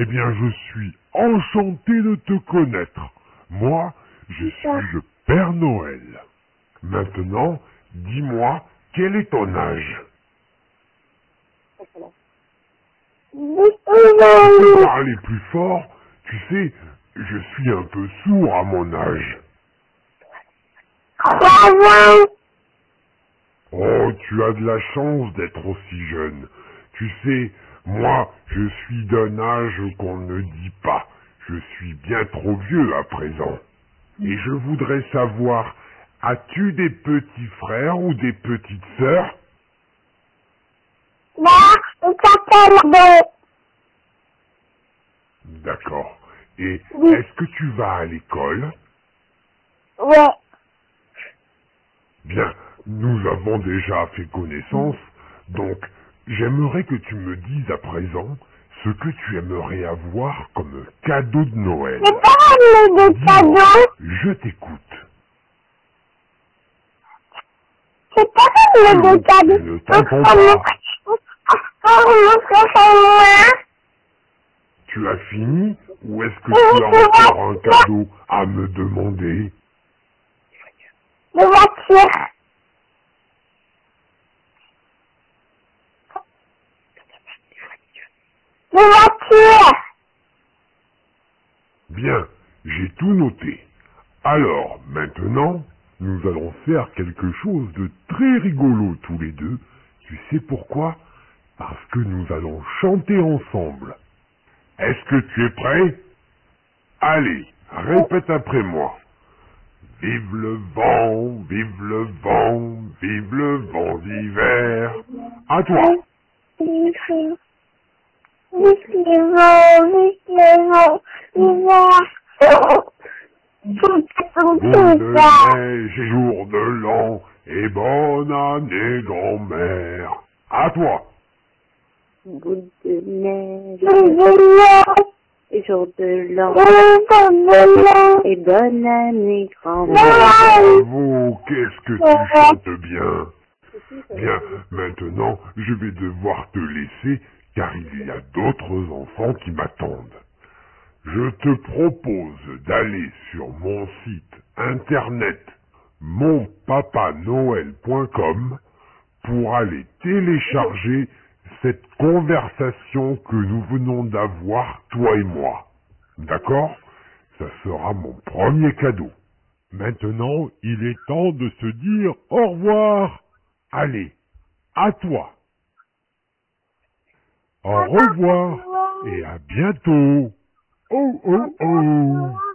Eh bien, je suis enchanté de te connaître. Moi, je suis le Père Noël. Maintenant, dis-moi, quel est ton âge? Tu peux parler plus fort Tu sais, je suis un peu sourd à mon âge. Oh, tu as de la chance d'être aussi jeune. Tu sais, moi, je suis d'un âge qu'on ne dit pas. Je suis bien trop vieux à présent. Et je voudrais savoir, as-tu des petits frères ou des petites sœurs? D'accord. Et Oui. est-ce que tu vas à l'école? Ouais. Bien, nous avons déjà fait connaissance, donc j'aimerais que tu me dises à présent ce que tu aimerais avoir comme cadeau de Noël. C'est pas ramené des Dis-moi, cadeaux. Je t'écoute. C'est pas ramené des cadeaux. Je ne t'entends pas. Tu as fini ou est-ce que tu as encore un cadeau à me demander? De voiture. Voiture. Bien, j'ai tout noté. Alors, maintenant, nous allons faire quelque chose de très rigolo tous les deux. Tu sais pourquoi? Parce que nous allons chanter ensemble. Est-ce que tu es prêt? Allez, répète après moi. Vive le vent, vive le vent, vive le vent d'hiver. À toi. Vive le vent, vive le vent, l'hiver. Tout tout, Boule tout de ça. neige et jour de l'an, et bonne année grand-mère. À toi. Boule de neige et jour de l'an et bonne année grand-mère. Bravo, qu'est-ce que tu chantes bien. Bien, maintenant, je vais devoir te laisser car il y a d'autres enfants qui m'attendent. Je te propose d'aller sur mon site internet monpapanoël.com pour aller télécharger cette conversation que nous venons d'avoir, toi et moi. D'accord? Ça sera mon premier cadeau. Maintenant, il est temps de se dire au revoir. Allez, à toi. Au revoir et à bientôt. Oh oh oh.